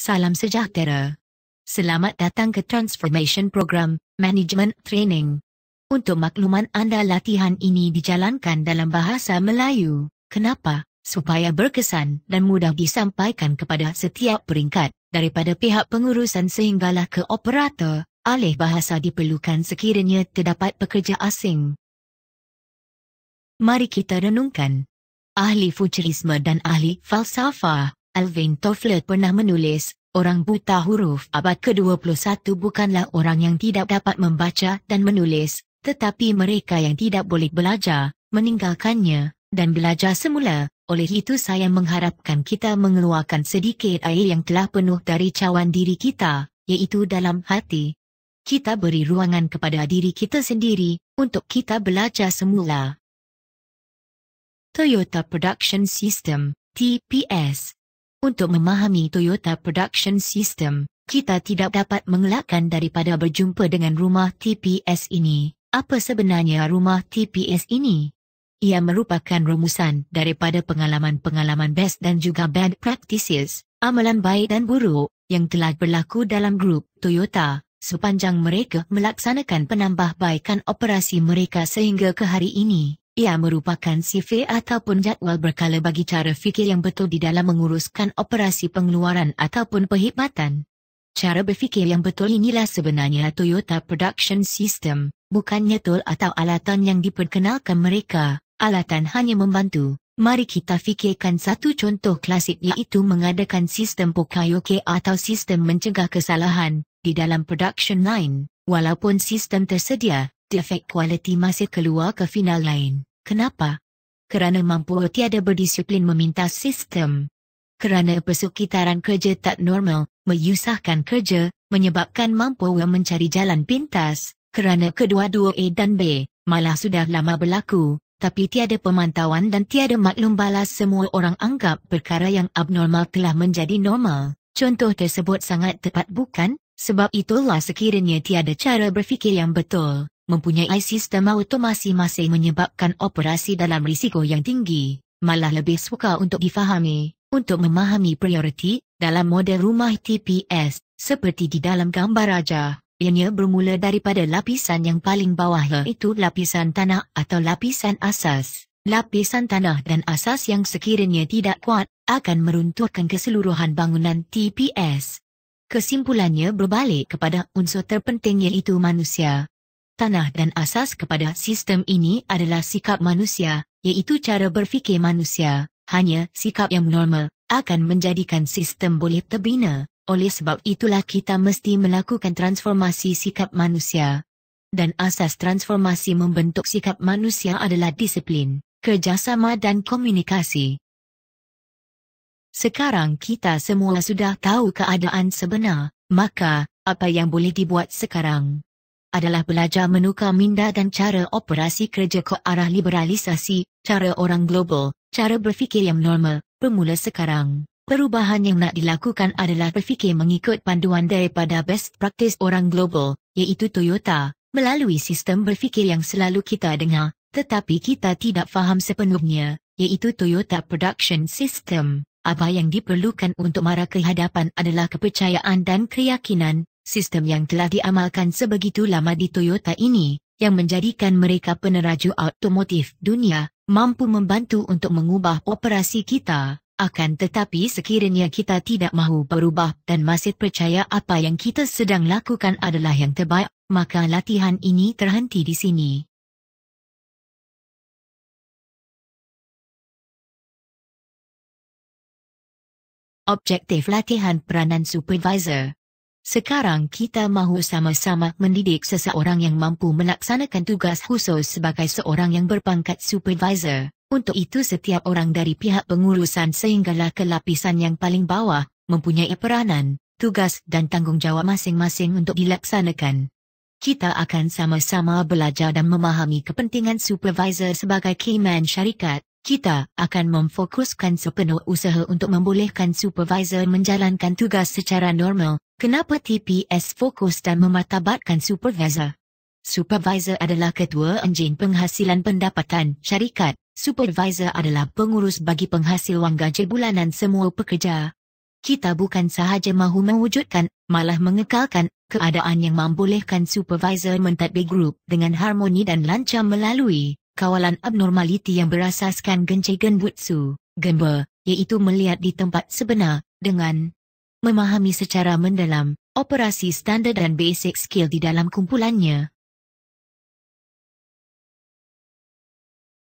Salam sejahtera. Selamat datang ke Transformation Program Management Training. Untuk makluman anda latihan ini dijalankan dalam bahasa Melayu. Kenapa? Supaya berkesan dan mudah disampaikan kepada setiap peringkat daripada pihak pengurusan sehinggalah ke operator. Alih bahasa diperlukan sekiranya terdapat pekerja asing. Mari kita renungkan. Ahli futurisme dan ahli falsafah Alvin Toffler pernah menulis, orang buta huruf abad ke-21 bukanlah orang yang tidak dapat membaca dan menulis, tetapi mereka yang tidak boleh belajar, meninggalkannya, dan belajar semula. Oleh itu saya mengharapkan kita mengeluarkan sedikit air yang telah penuh dari cawan diri kita, iaitu dalam hati. Kita beri ruangan kepada diri kita sendiri, untuk kita belajar semula. Toyota Production System, TPS untuk memahami Toyota Production System, kita tidak dapat mengelakkan daripada berjumpa dengan rumah TPS ini. Apa sebenarnya rumah TPS ini? Ia merupakan rumusan daripada pengalaman-pengalaman best dan juga bad practices, amalan baik dan buruk, yang telah berlaku dalam grup Toyota, sepanjang mereka melaksanakan penambahbaikan operasi mereka sehingga ke hari ini. Ia merupakan CV ataupun jadual berkala bagi cara fikir yang betul di dalam menguruskan operasi pengeluaran ataupun perkhidmatan. Cara berfikir yang betul inilah sebenarnya Toyota Production System, bukannya tool atau alatan yang diperkenalkan mereka, alatan hanya membantu. Mari kita fikirkan satu contoh klasik iaitu mengadakan sistem Pokayoke atau sistem mencegah kesalahan di dalam production line. Walaupun sistem tersedia, defek kualiti masih keluar ke final lain. Kenapa? Kerana mampu tiada berdisiplin meminta sistem. Kerana persukitaran kerja tak normal, menyusahkan kerja, menyebabkan mampu mencari jalan pintas. Kerana kedua-dua A dan B, malah sudah lama berlaku, tapi tiada pemantauan dan tiada maklum balas semua orang anggap perkara yang abnormal telah menjadi normal. Contoh tersebut sangat tepat bukan? Sebab itulah sekiranya tiada cara berfikir yang betul, mempunyai sistem automasi masih menyebabkan operasi dalam risiko yang tinggi, malah lebih suka untuk difahami, untuk memahami prioriti, dalam model rumah TPS, seperti di dalam gambar raja. Ianya bermula daripada lapisan yang paling bawah iaitu lapisan tanah atau lapisan asas. Lapisan tanah dan asas yang sekiranya tidak kuat, akan meruntuhkan keseluruhan bangunan TPS. Kesimpulannya berbalik kepada unsur terpenting iaitu manusia tanah dan asas kepada sistem ini adalah sikap manusia, iaitu cara berfikir manusia. Hanya sikap yang normal akan menjadikan sistem boleh terbina. Oleh sebab itulah kita mesti melakukan transformasi sikap manusia. Dan asas transformasi membentuk sikap manusia adalah disiplin, kerjasama dan komunikasi. Sekarang kita semua sudah tahu keadaan sebenar, maka apa yang boleh dibuat sekarang? Adalah belajar menukar minda dan cara operasi kerja ke arah liberalisasi, cara orang global, cara berfikir yang normal, bermula sekarang. Perubahan yang nak dilakukan adalah berfikir mengikut panduan daripada best practice orang global, iaitu Toyota, melalui sistem berfikir yang selalu kita dengar, tetapi kita tidak faham sepenuhnya, iaitu Toyota Production System. Apa yang diperlukan untuk marah kehadapan adalah kepercayaan dan keyakinan, sistem yang telah diamalkan sebegitu lama di Toyota ini, yang menjadikan mereka peneraju automotif dunia, mampu membantu untuk mengubah operasi kita. Akan tetapi sekiranya kita tidak mahu berubah dan masih percaya apa yang kita sedang lakukan adalah yang terbaik, maka latihan ini terhenti di sini. Objektif latihan peranan supervisor sekarang kita mahu sama-sama mendidik seseorang yang mampu melaksanakan tugas khusus sebagai seorang yang berpangkat supervisor. Untuk itu setiap orang dari pihak pengurusan sehinggalah ke lapisan yang paling bawah, mempunyai peranan, tugas dan tanggungjawab masing-masing untuk dilaksanakan. Kita akan sama-sama belajar dan memahami kepentingan supervisor sebagai key man syarikat. Kita akan memfokuskan sepenuh usaha untuk membolehkan supervisor menjalankan tugas secara normal. Kenapa TPS fokus dan memartabatkan supervisor? Supervisor adalah ketua enjin penghasilan pendapatan syarikat. Supervisor adalah pengurus bagi penghasil wang gaji bulanan semua pekerja. Kita bukan sahaja mahu mewujudkan, malah mengekalkan keadaan yang membolehkan supervisor mentadbir grup dengan harmoni dan lancar melalui kawalan abnormaliti yang berasaskan Genji Genbutsu, Genba, iaitu melihat di tempat sebenar dengan memahami secara mendalam operasi standard dan basic skill di dalam kumpulannya.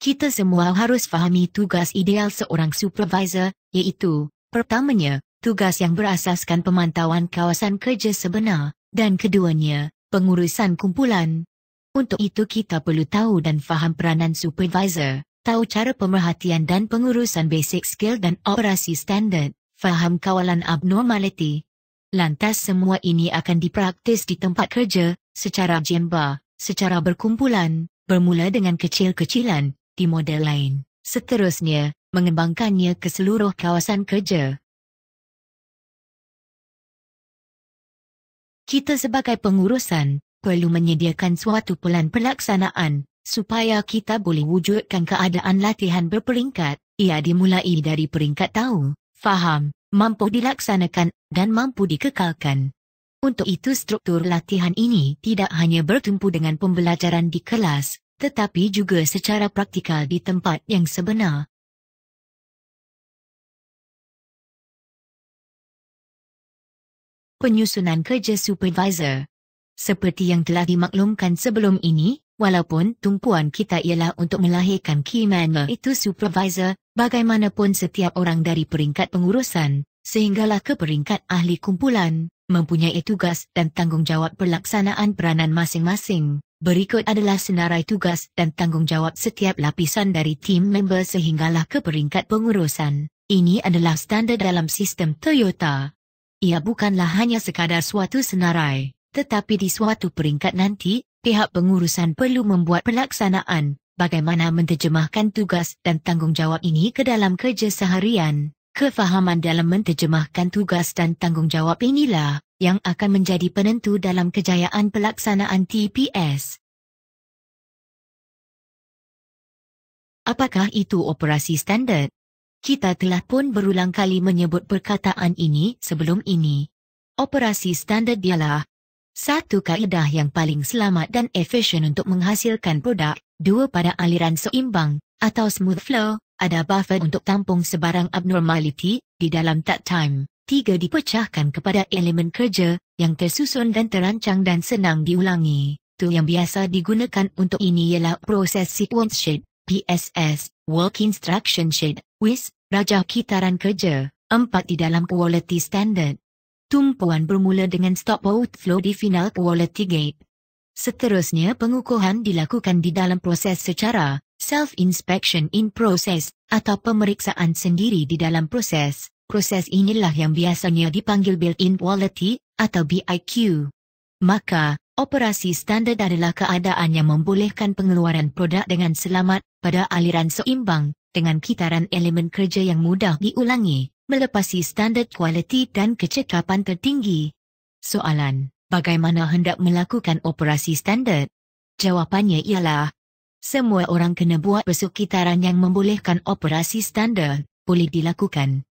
Kita semua harus fahami tugas ideal seorang supervisor, iaitu, pertamanya, tugas yang berasaskan pemantauan kawasan kerja sebenar, dan keduanya, pengurusan kumpulan. Untuk itu kita perlu tahu dan faham peranan supervisor, tahu cara pemerhatian dan pengurusan basic skill dan operasi standard, faham kawalan abnormality. Lantas semua ini akan dipraktis di tempat kerja, secara jemba, secara berkumpulan, bermula dengan kecil-kecilan, di model lain. Seterusnya, mengembangkannya ke seluruh kawasan kerja. Kita sebagai pengurusan, perlu menyediakan suatu pelan pelaksanaan, supaya kita boleh wujudkan keadaan latihan berperingkat, ia dimulai dari peringkat tahu, faham, mampu dilaksanakan, dan mampu dikekalkan. Untuk itu struktur latihan ini tidak hanya bertumpu dengan pembelajaran di kelas, tetapi juga secara praktikal di tempat yang sebenar. penyusunan kerja supervisor. Seperti yang telah dimaklumkan sebelum ini, walaupun tumpuan kita ialah untuk melahirkan key man itu supervisor, bagaimanapun setiap orang dari peringkat pengurusan, sehinggalah ke peringkat ahli kumpulan, mempunyai tugas dan tanggungjawab pelaksanaan peranan masing-masing. Berikut adalah senarai tugas dan tanggungjawab setiap lapisan dari tim member sehinggalah ke peringkat pengurusan. Ini adalah standar dalam sistem Toyota ia bukanlah hanya sekadar suatu senarai, tetapi di suatu peringkat nanti, pihak pengurusan perlu membuat pelaksanaan, bagaimana menterjemahkan tugas dan tanggungjawab ini ke dalam kerja seharian. Kefahaman dalam menterjemahkan tugas dan tanggungjawab inilah yang akan menjadi penentu dalam kejayaan pelaksanaan TPS. Apakah itu operasi standard? Kita telah pun berulang kali menyebut perkataan ini sebelum ini. Operasi standar ialah satu kaedah yang paling selamat dan efisien untuk menghasilkan produk, dua pada aliran seimbang atau smooth flow, ada buffer untuk tampung sebarang abnormality di dalam tak time. Tiga dipecahkan kepada elemen kerja yang tersusun dan terancang dan senang diulangi. Tu yang biasa digunakan untuk ini ialah proses sequence sheet, PSS, work instruction sheet, WIS, Raja Kitaran Kerja, empat di dalam Quality Standard. Tumpuan bermula dengan stop outflow di final Quality Gate. Seterusnya pengukuhan dilakukan di dalam proses secara self-inspection in process atau pemeriksaan sendiri di dalam proses. Proses inilah yang biasanya dipanggil built-in quality atau BIQ. Maka, operasi standard adalah keadaan yang membolehkan pengeluaran produk dengan selamat pada aliran seimbang dengan kitaran elemen kerja yang mudah diulangi, melepasi standard kualiti dan kecekapan tertinggi. Soalan, bagaimana hendak melakukan operasi standard? Jawapannya ialah, semua orang kena buat besuk kitaran yang membolehkan operasi standard, boleh dilakukan.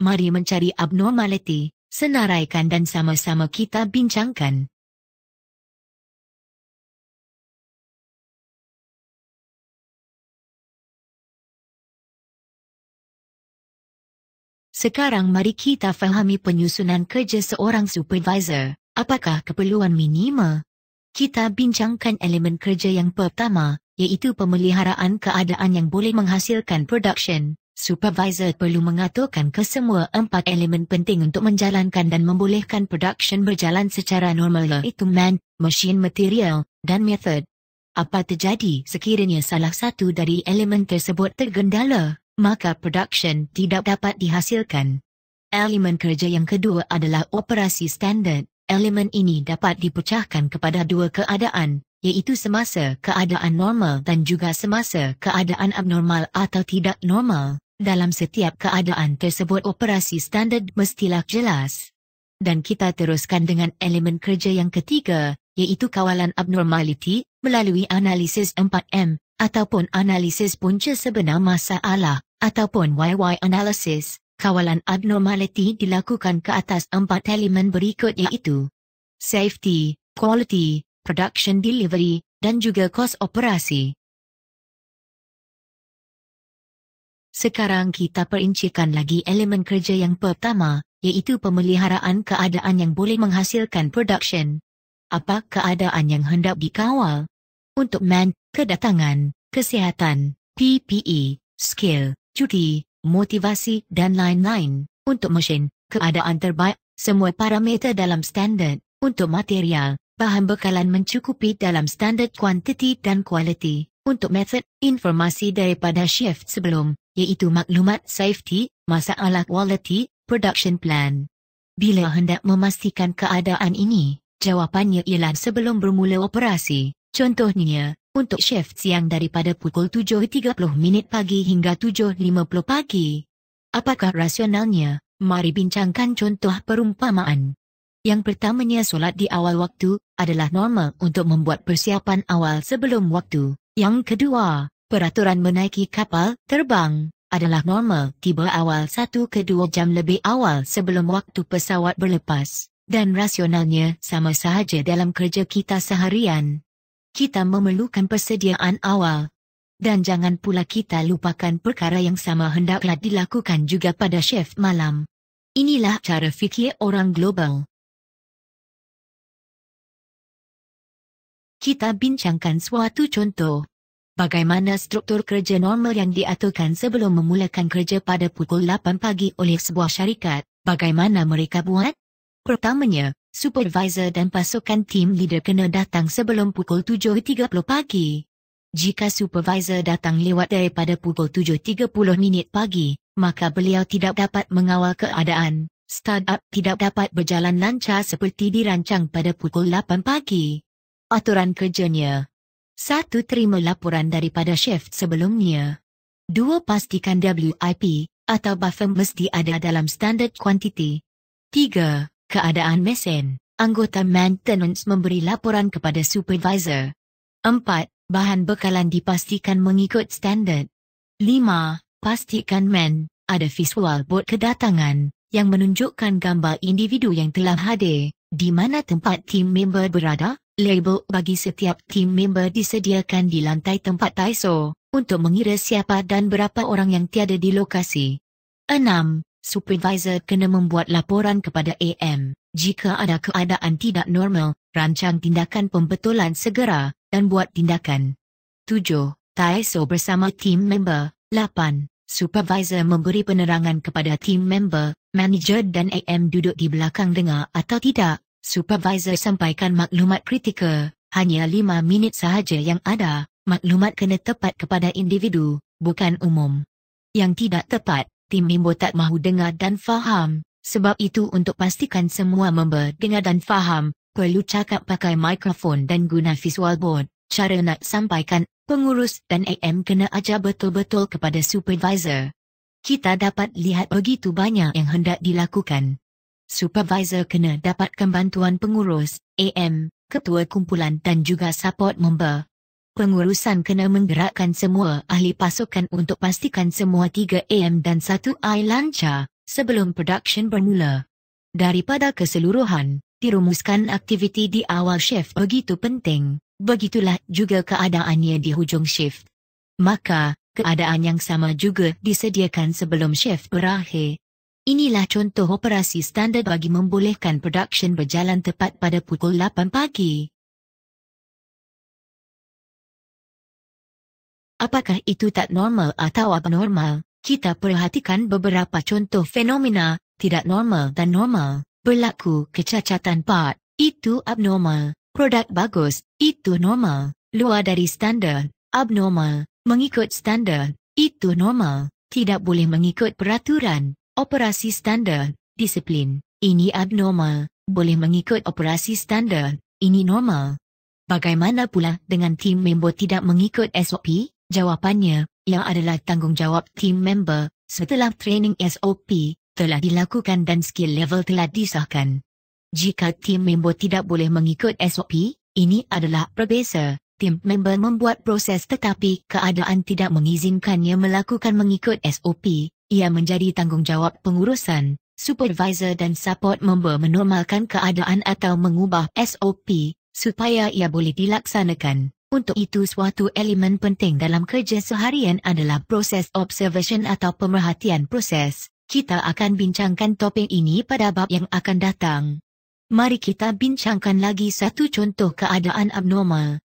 Mari mencari abnormality, senaraikan dan sama-sama kita bincangkan. Sekarang mari kita fahami penyusunan kerja seorang supervisor. Apakah keperluan minima? Kita bincangkan elemen kerja yang pertama, iaitu pemeliharaan keadaan yang boleh menghasilkan production. Supervisor perlu mengaturkan kesemua empat elemen penting untuk menjalankan dan membolehkan production berjalan secara normal iaitu man, machine material, dan method. Apa terjadi sekiranya salah satu dari elemen tersebut tergendala? Maka production tidak dapat dihasilkan. Elemen kerja yang kedua adalah operasi standard. Elemen ini dapat dipecahkan kepada dua keadaan, iaitu semasa keadaan normal dan juga semasa keadaan abnormal atau tidak normal. Dalam setiap keadaan tersebut operasi standard mestilah jelas. Dan kita teruskan dengan elemen kerja yang ketiga, iaitu kawalan abnormality, melalui analisis 4M, ataupun analisis punca sebenar masalah ataupun YY analysis, kawalan abnormality dilakukan ke atas empat elemen berikut iaitu safety, quality, production delivery, dan juga kos operasi. Sekarang kita perincikan lagi elemen kerja yang pertama, iaitu pemeliharaan keadaan yang boleh menghasilkan production. Apa keadaan yang hendak dikawal? Untuk man, kedatangan, kesihatan, PPE, skill, cuti, motivasi dan lain-lain. Untuk mesin, keadaan terbaik, semua parameter dalam standard. Untuk material, bahan bekalan mencukupi dalam standard kuantiti dan kualiti. Untuk method, informasi daripada shift sebelum, iaitu maklumat safety, masalah quality, production plan. Bila hendak memastikan keadaan ini, jawapannya ialah sebelum bermula operasi. Contohnya, untuk shift siang daripada pukul 7.30 minit pagi hingga 7.50 pagi. Apakah rasionalnya? Mari bincangkan contoh perumpamaan. Yang pertamanya solat di awal waktu adalah normal untuk membuat persiapan awal sebelum waktu. Yang kedua, peraturan menaiki kapal terbang adalah normal tiba awal satu ke dua jam lebih awal sebelum waktu pesawat berlepas, dan rasionalnya sama sahaja dalam kerja kita seharian. Kita memerlukan persediaan awal. Dan jangan pula kita lupakan perkara yang sama hendaklah dilakukan juga pada shift malam. Inilah cara fikir orang global. Kita bincangkan suatu contoh bagaimana struktur kerja normal yang diaturkan sebelum memulakan kerja pada pukul 8 pagi oleh sebuah syarikat, bagaimana mereka buat? Pertamanya, supervisor dan pasukan tim leader kena datang sebelum pukul 7.30 pagi. Jika supervisor datang lewat daripada pukul 7.30 minit pagi, maka beliau tidak dapat mengawal keadaan. Startup tidak dapat berjalan lancar seperti dirancang pada pukul 8 pagi. Aturan kerjanya satu Terima laporan daripada shift sebelumnya. Dua Pastikan WIP atau buffer mesti ada dalam standard quantity. Tiga Keadaan mesin. Anggota maintenance memberi laporan kepada supervisor. Empat Bahan bekalan dipastikan mengikut standard. Lima Pastikan man ada visual board kedatangan yang menunjukkan gambar individu yang telah hadir, di mana tempat team member berada, Label bagi setiap team member disediakan di lantai tempat Taiso untuk mengira siapa dan berapa orang yang tiada di lokasi. 6. Supervisor kena membuat laporan kepada AM. Jika ada keadaan tidak normal, rancang tindakan pembetulan segera dan buat tindakan. 7. Taiso bersama team member. 8. Supervisor memberi penerangan kepada team member, manager dan AM duduk di belakang dengar atau tidak. Supervisor sampaikan maklumat kritikal, hanya lima minit sahaja yang ada, maklumat kena tepat kepada individu, bukan umum. Yang tidak tepat, tim member tak mahu dengar dan faham, sebab itu untuk pastikan semua member dengar dan faham, perlu cakap pakai mikrofon dan guna visual board, cara nak sampaikan, pengurus dan AM kena ajar betul-betul kepada supervisor. Kita dapat lihat begitu banyak yang hendak dilakukan. Supervisor kena dapatkan bantuan pengurus, AM, ketua kumpulan dan juga support member. Pengurusan kena menggerakkan semua ahli pasukan untuk pastikan semua 3 AM dan 1 I lancar sebelum production bermula. Daripada keseluruhan, dirumuskan aktiviti di awal shift begitu penting, begitulah juga keadaannya di hujung shift. Maka, keadaan yang sama juga disediakan sebelum shift berakhir. Inilah contoh operasi standard bagi membolehkan production berjalan tepat pada pukul 8 pagi. Apakah itu tak normal atau abnormal? Kita perhatikan beberapa contoh fenomena, tidak normal dan normal. Berlaku kecacatan part, itu abnormal. Produk bagus, itu normal. Luar dari standard, abnormal. Mengikut standard, itu normal. Tidak boleh mengikut peraturan, Operasi standar, disiplin, ini abnormal, boleh mengikut operasi standar, ini normal. Bagaimana pula dengan tim member tidak mengikut SOP? Jawapannya, yang adalah tanggungjawab tim member, setelah training SOP, telah dilakukan dan skill level telah disahkan. Jika tim member tidak boleh mengikut SOP, ini adalah berbeza, tim member membuat proses tetapi keadaan tidak mengizinkannya melakukan mengikut SOP, ia menjadi tanggungjawab pengurusan, supervisor dan support member menormalkan keadaan atau mengubah SOP supaya ia boleh dilaksanakan. Untuk itu suatu elemen penting dalam kerja seharian adalah proses observation atau pemerhatian proses. Kita akan bincangkan topik ini pada bab yang akan datang. Mari kita bincangkan lagi satu contoh keadaan abnormal.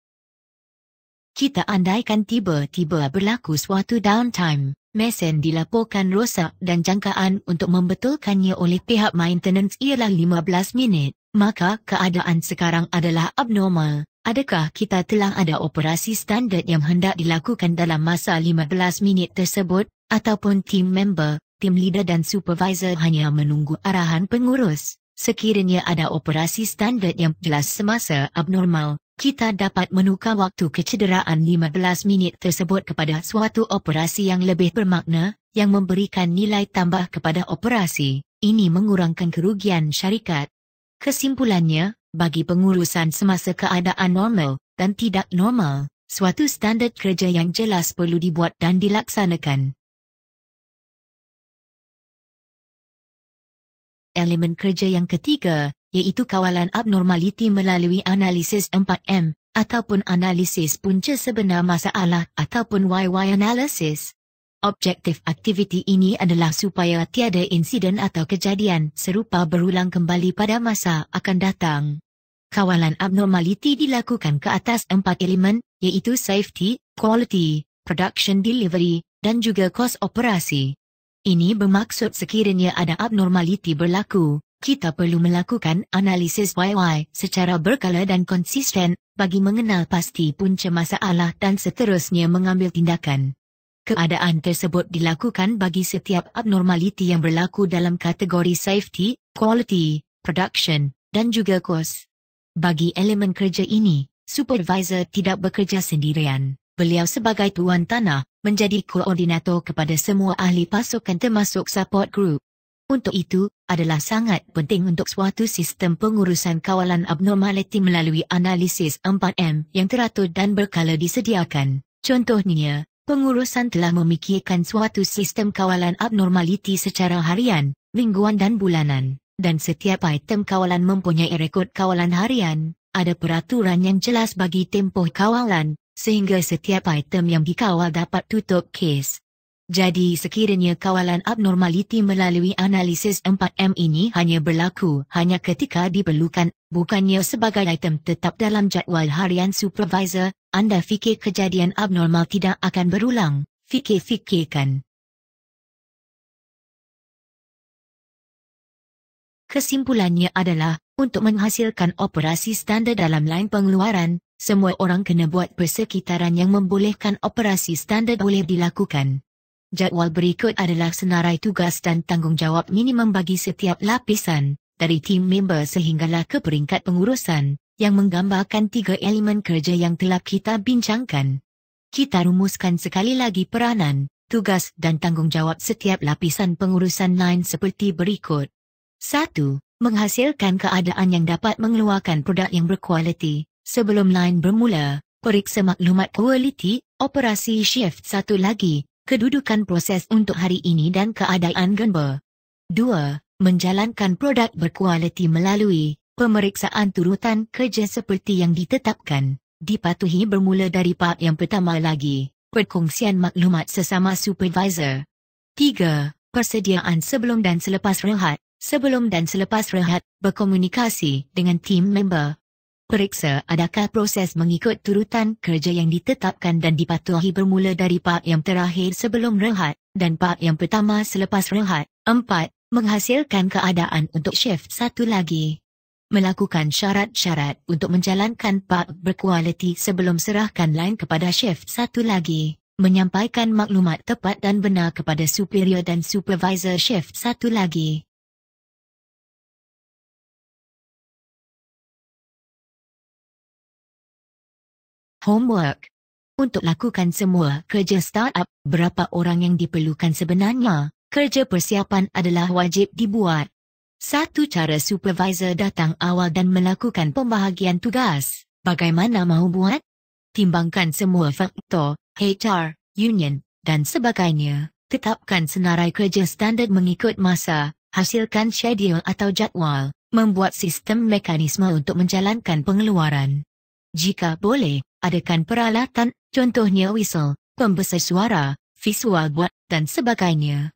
Kita andaikan tiba-tiba berlaku suatu downtime, mesin dilaporkan rosak dan jangkaan untuk membetulkannya oleh pihak maintenance ialah 15 minit, maka keadaan sekarang adalah abnormal. Adakah kita telah ada operasi standard yang hendak dilakukan dalam masa 15 minit tersebut, ataupun team member, team leader dan supervisor hanya menunggu arahan pengurus? Sekiranya ada operasi standard yang jelas semasa abnormal, kita dapat menukar waktu kecederaan 15 minit tersebut kepada suatu operasi yang lebih bermakna, yang memberikan nilai tambah kepada operasi. Ini mengurangkan kerugian syarikat. Kesimpulannya, bagi pengurusan semasa keadaan normal dan tidak normal, suatu standard kerja yang jelas perlu dibuat dan dilaksanakan. Elemen kerja yang ketiga, iaitu kawalan abnormaliti melalui analisis 4M, ataupun analisis punca sebenar masalah ataupun YY analysis. Objektif aktiviti ini adalah supaya tiada insiden atau kejadian serupa berulang kembali pada masa akan datang. Kawalan abnormaliti dilakukan ke atas empat elemen, iaitu safety, quality, production delivery, dan juga kos operasi. Ini bermaksud sekiranya ada abnormaliti berlaku, kita perlu melakukan analisis YY secara berkala dan konsisten bagi mengenal pasti punca masalah dan seterusnya mengambil tindakan. Keadaan tersebut dilakukan bagi setiap abnormaliti yang berlaku dalam kategori safety, quality, production, dan juga kos. Bagi elemen kerja ini, supervisor tidak bekerja sendirian. Beliau sebagai tuan tanah, menjadi koordinator kepada semua ahli pasukan termasuk support group. Untuk itu, adalah sangat penting untuk suatu sistem pengurusan kawalan abnormaliti melalui analisis 4M yang teratur dan berkala disediakan. Contohnya, pengurusan telah memikirkan suatu sistem kawalan abnormaliti secara harian, mingguan dan bulanan. Dan setiap item kawalan mempunyai rekod kawalan harian, ada peraturan yang jelas bagi tempoh kawalan, sehingga setiap item yang dikawal dapat tutup kes. Jadi sekiranya kawalan abnormaliti melalui analisis 4M ini hanya berlaku hanya ketika diperlukan, bukannya sebagai item tetap dalam jadual harian supervisor, anda fikir kejadian abnormal tidak akan berulang, fikir-fikirkan. Kesimpulannya adalah, untuk menghasilkan operasi standar dalam lain pengeluaran, semua orang kena buat persekitaran yang membolehkan operasi standar boleh dilakukan. Jadual berikut adalah senarai tugas dan tanggungjawab minimum bagi setiap lapisan, dari tim member sehinggalah ke peringkat pengurusan, yang menggambarkan tiga elemen kerja yang telah kita bincangkan. Kita rumuskan sekali lagi peranan, tugas dan tanggungjawab setiap lapisan pengurusan lain seperti berikut. 1. Menghasilkan keadaan yang dapat mengeluarkan produk yang berkualiti. Sebelum lain bermula, periksa maklumat kualiti, operasi shift satu lagi, kedudukan proses untuk hari ini dan keadaan gemba. 2. Menjalankan produk berkualiti melalui pemeriksaan turutan kerja seperti yang ditetapkan, dipatuhi bermula dari part yang pertama lagi, perkongsian maklumat sesama supervisor. 3. Persediaan sebelum dan selepas rehat, sebelum dan selepas rehat, berkomunikasi dengan team member, Periksa adakah proses mengikut turutan kerja yang ditetapkan dan dipatuhi bermula dari part yang terakhir sebelum rehat, dan part yang pertama selepas rehat. 4. Menghasilkan keadaan untuk shift satu lagi. Melakukan syarat-syarat untuk menjalankan part berkualiti sebelum serahkan line kepada shift satu lagi. Menyampaikan maklumat tepat dan benar kepada superior dan supervisor shift satu lagi. homework. Untuk lakukan semua kerja startup, berapa orang yang diperlukan sebenarnya? Kerja persiapan adalah wajib dibuat. Satu cara supervisor datang awal dan melakukan pembahagian tugas. Bagaimana mahu buat? Timbangkan semua faktor, HR, union, dan sebagainya. Tetapkan senarai kerja standard mengikut masa, hasilkan schedule atau jadual, membuat sistem mekanisme untuk menjalankan pengeluaran. Jika boleh, adakan peralatan, contohnya whistle, pembesar suara, visual buat, dan sebagainya.